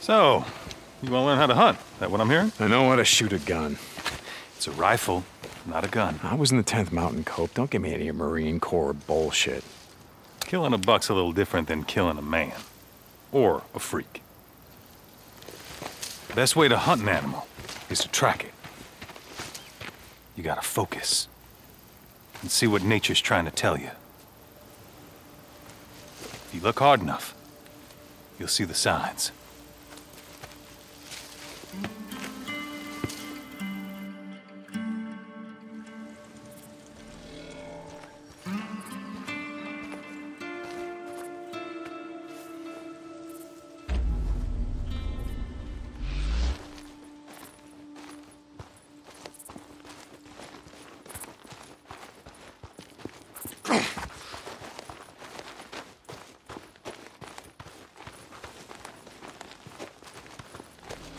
So, you want to learn how to hunt? That what I'm hearing? I know how to shoot a gun. It's a rifle, not a gun. I was in the 10th Mountain Cope. Don't give me any Marine Corps bullshit. Killing a buck's a little different than killing a man. Or a freak. The best way to hunt an animal is to track it. You gotta focus. And see what nature's trying to tell you. If you look hard enough, you'll see the signs.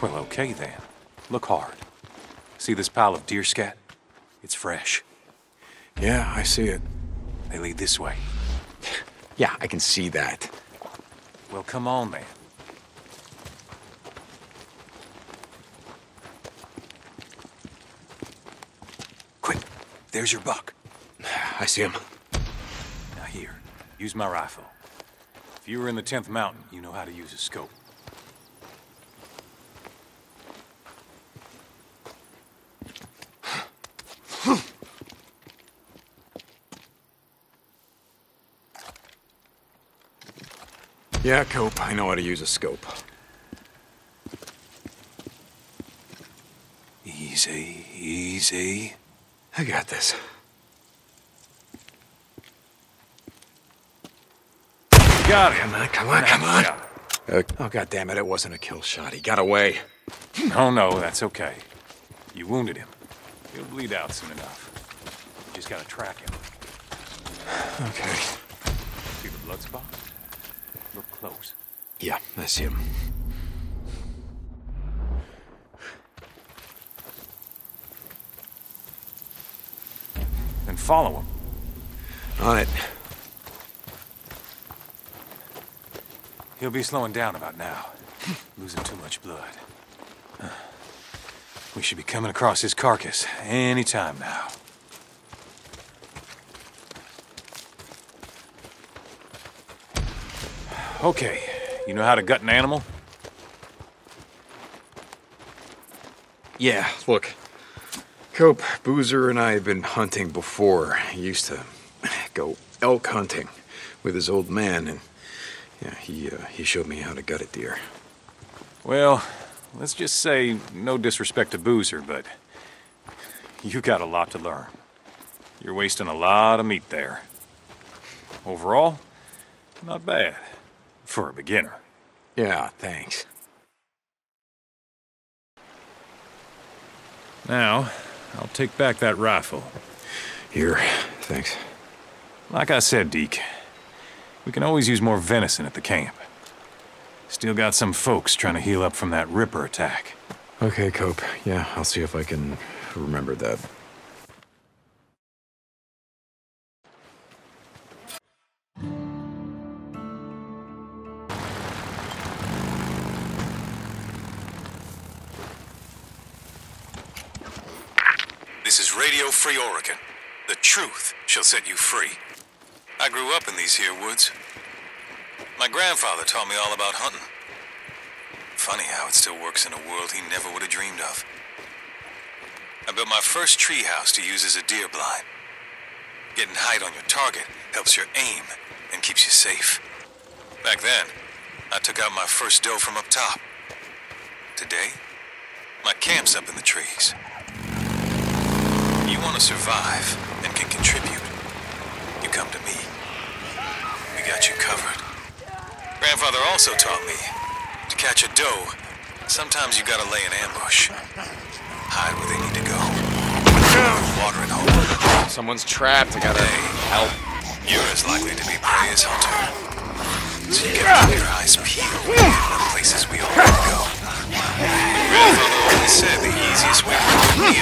Well, okay then. Look hard. See this pile of deer scat? It's fresh. Yeah, I see it. They lead this way. Yeah, I can see that. Well, come on then. Quick, there's your buck. I see him. Now here, use my rifle. If you were in the 10th mountain, you know how to use a scope. Yeah, Cope, I know how to use a scope. Easy, easy. I got this. Got him. Come on, come on, come on. Uh, oh, God damn it, it wasn't a kill shot. He got away. No, no, that's okay. You wounded him. He'll bleed out soon enough. You just gotta track him. Okay. See the blood spot? Look close. Yeah, that's him. Then follow him. On it. He'll be slowing down about now. Losing too much blood. We should be coming across his carcass any time now. Okay, you know how to gut an animal? Yeah, look. Cope, Boozer and I have been hunting before. He used to go elk hunting with his old man, and yeah, he uh, he showed me how to gut a deer. Well, let's just say, no disrespect to Boozer, but you got a lot to learn. You're wasting a lot of meat there. Overall, not bad for a beginner. Yeah, thanks. Now, I'll take back that rifle. Here, thanks. Like I said, Deke, we can always use more venison at the camp. Still got some folks trying to heal up from that Ripper attack. Okay, Cope. Yeah, I'll see if I can remember that. This is Radio Free Oregon. The truth shall set you free. I grew up in these here woods. My grandfather taught me all about hunting. Funny how it still works in a world he never would have dreamed of. I built my first treehouse to use as a deer blind. Getting height on your target helps your aim and keeps you safe. Back then, I took out my first doe from up top. Today, my camp's up in the trees. You want to survive and can contribute. You come to me. We got you covered. Grandfather also taught me to catch a doe. Sometimes you gotta lay an ambush. Hide where they need to go. Water at home. Someone's trapped. I gotta help. you're as likely to be prey as hunter. So you gotta keep your eyes peeled for the places we all want to go. Grandfather always said the easiest way to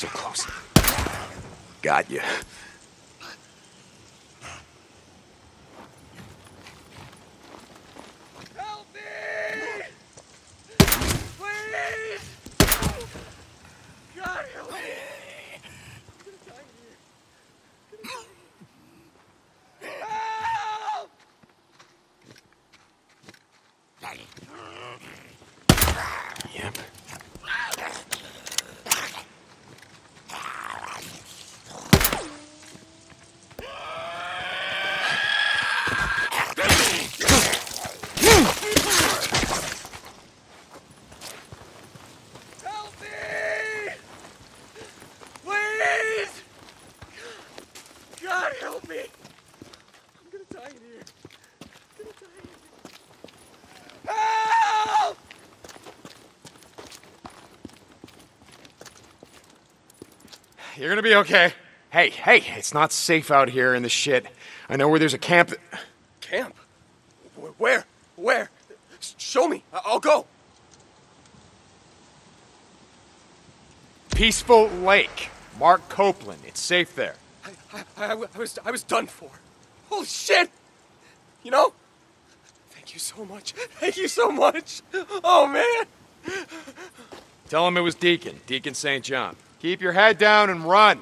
so close. Got you. Help me! Please! God help me! Help! Yep. Help me! Please! God help me! I'm gonna die in here. I'm gonna die in here. Help! You're gonna be okay. Hey, hey, it's not safe out here in the shit. I know where there's a camp. That... Camp? Where? Where? Show me. I'll go. Peaceful Lake. Mark Copeland. It's safe there. I, I, I, I was I was done for. Holy shit! You know? Thank you so much. Thank you so much. Oh man. Tell him it was Deacon, Deacon St. John. Keep your head down and run.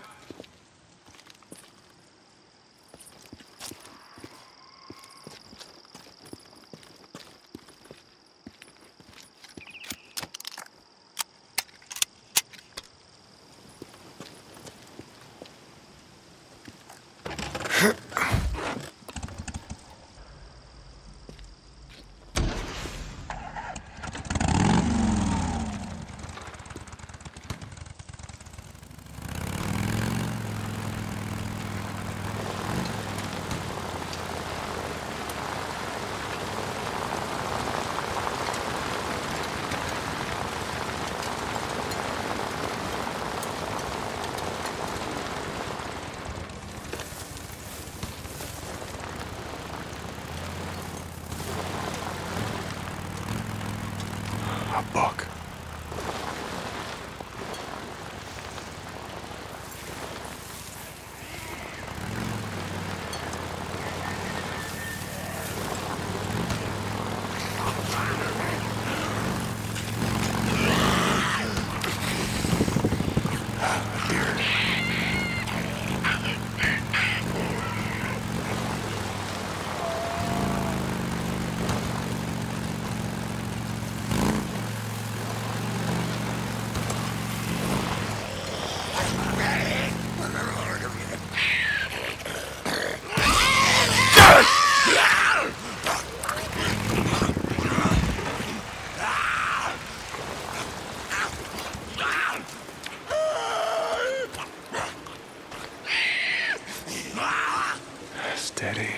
Eddie.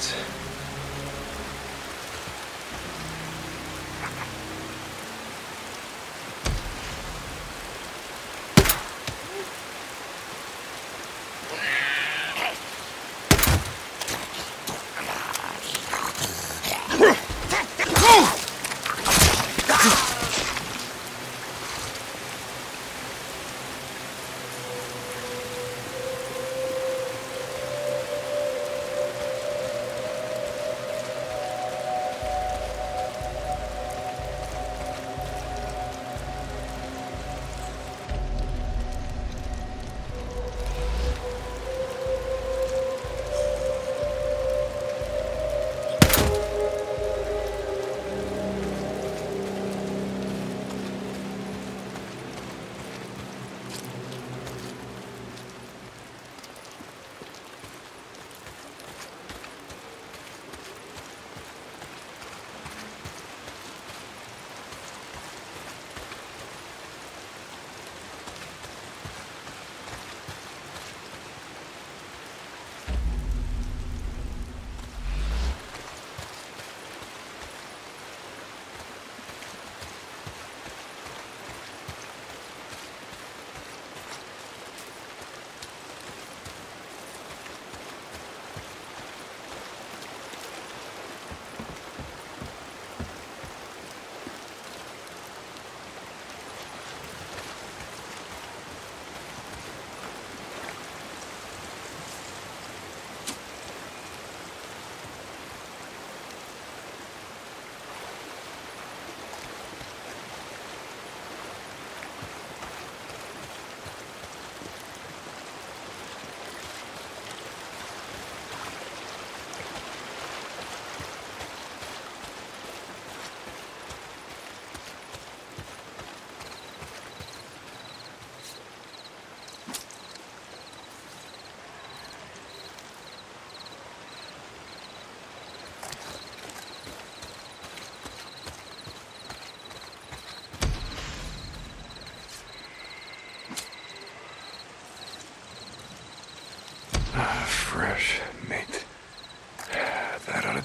Here's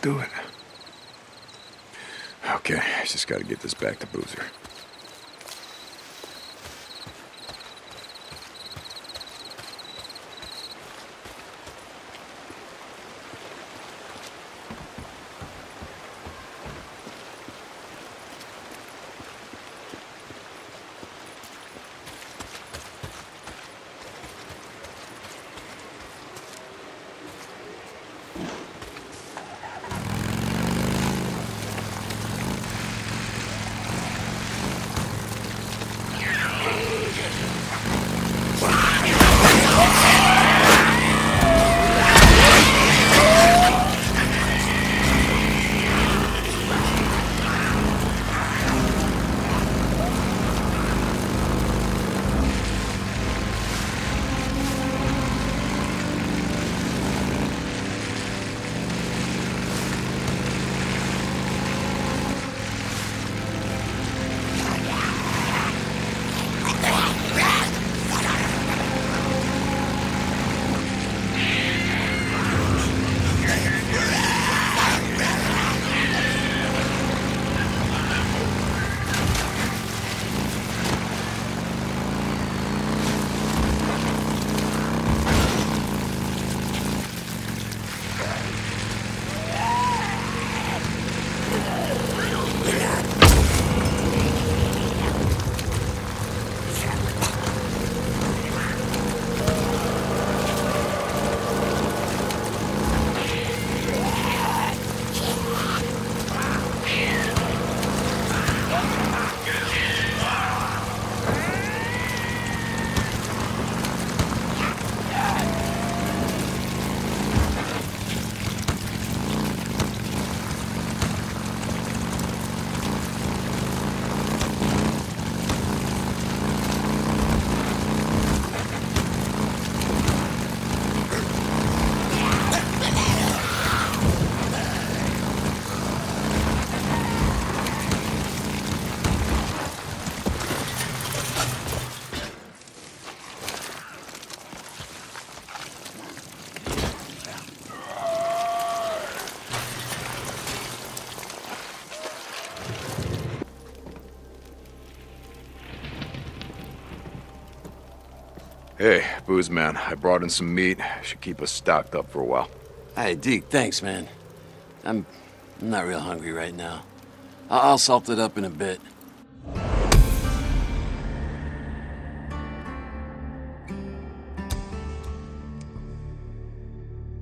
do it. Okay, I just gotta get this back to Boozer. Hey, booze man, I brought in some meat. Should keep us stocked up for a while. Hey, Deke, thanks, man. I'm I'm not real hungry right now. I- I'll salt it up in a bit.